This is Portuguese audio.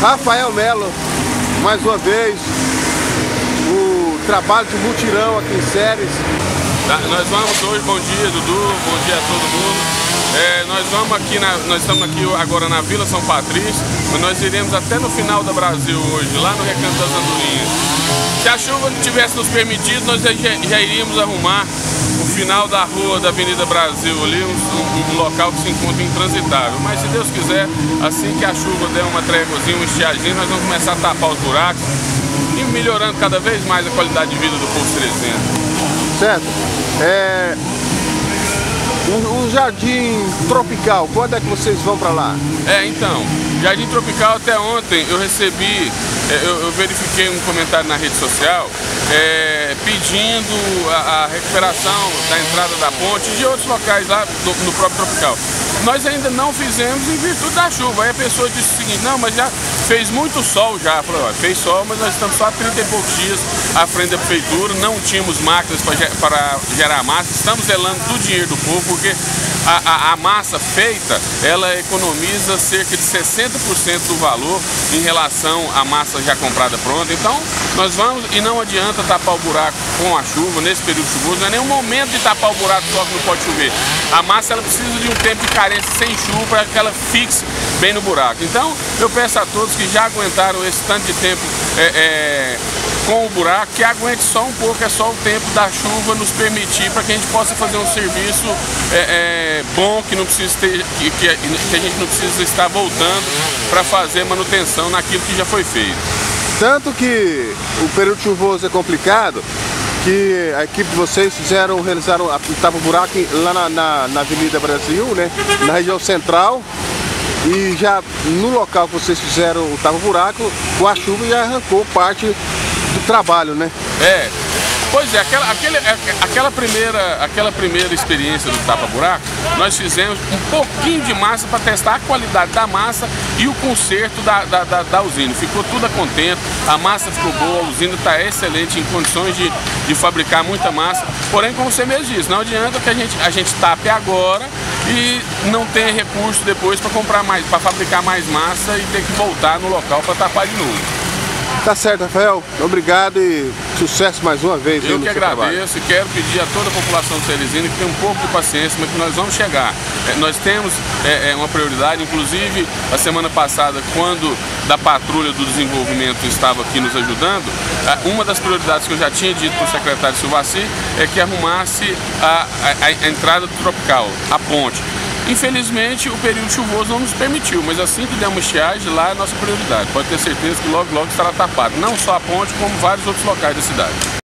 Rafael Melo, mais uma vez, o trabalho de mutirão aqui em Séries. Tá, nós vamos hoje, bom dia Dudu, bom dia a todo mundo. É, nós vamos aqui, na, nós estamos aqui agora na Vila São Patrício, mas nós iremos até no final da Brasil hoje, lá no Recanto das Andorinhas. Se a chuva não tivesse nos permitido, nós já, já iríamos arrumar o final da rua da Avenida Brasil ali, um, um, local que se encontra intransitável. Mas se Deus quiser, assim que a chuva der uma tréguazinha, um estiagem, nós vamos começar a tapar os buracos e melhorando cada vez mais a qualidade de vida do povo cerezense. Certo. É, o, o Jardim Tropical, quando é que vocês vão para lá? É, então, Jardim Tropical até ontem eu recebi, eu, eu verifiquei um comentário na rede social é, pedindo a, a, recuperação da entrada da ponte e de outros locais lá do, no próprio Tropical. Nós ainda não fizemos em virtude da chuva. Aí a pessoa disse o seguinte, não, mas já fez muito sol já. Falei, ó, fez sol, mas nós estamos só há 30 e poucos dias à frente da prefeitura, não tínhamos máquinas para gerar massa, estamos zelando do dinheiro do povo, porque a, a, a, massa feita, ela economiza cerca de 60% do valor em relação à massa já comprada pronta. Então, nós vamos, e não adianta tapar o buraco com a chuva, nesse período chuvoso, não é nenhum momento de tapar o buraco só que não pode chover. A massa, ela precisa de um tempo de carência sem chuva para que ela fixe bem no buraco. Então, eu peço a todos que já aguentaram esse tanto de tempo é, é, com o buraco, que aguente só um pouco, é só o tempo da chuva nos permitir para que a gente possa fazer um serviço é, é, bom, que, não precisa ter, que, que, a gente não precisa estar voltando para fazer manutenção naquilo que já foi feito. Tanto que o período chuvoso é complicado, que a equipe de vocês fizeram, realizaram, estava o buraco lá na, na, na Avenida Brasil, né? Na região central, e já no local que vocês fizeram o tava buraco, com a chuva já arrancou parte do trabalho, né? É. Pois é, aquela, aquele, é, aquela, primeira, aquela primeira experiência do tapa-buraco, nós fizemos um pouquinho de massa para testar a qualidade da massa e o conserto da, da, da, da usina. Ficou tudo a contento, a massa ficou boa, a usina está excelente, em condições de, de fabricar muita massa. Porém, como você mesmo disse, não adianta que a gente, a gente tape agora e não tenha recurso depois para comprar mais, para fabricar mais massa e ter que voltar no local para tapar de novo. Tá certo, Rafael. Obrigado e sucesso mais uma vez. Eu que agradeço e quero pedir a toda a população de Teresina que tenha um pouco de paciência, mas que nós vamos chegar. É, nós temos é, é, uma prioridade, inclusive a semana passada, quando da Patrulha do Desenvolvimento estava aqui nos ajudando, uma das prioridades que eu já tinha dito para o secretário Silvaci é que arrumasse a, a, a entrada do Tropical, a ponte. Infelizmente, o período chuvoso não nos permitiu, mas assim que der uma estiagem, lá é nossa prioridade. Pode ter certeza que logo, logo estará tapado. Não só a ponte, como vários outros locais da cidade.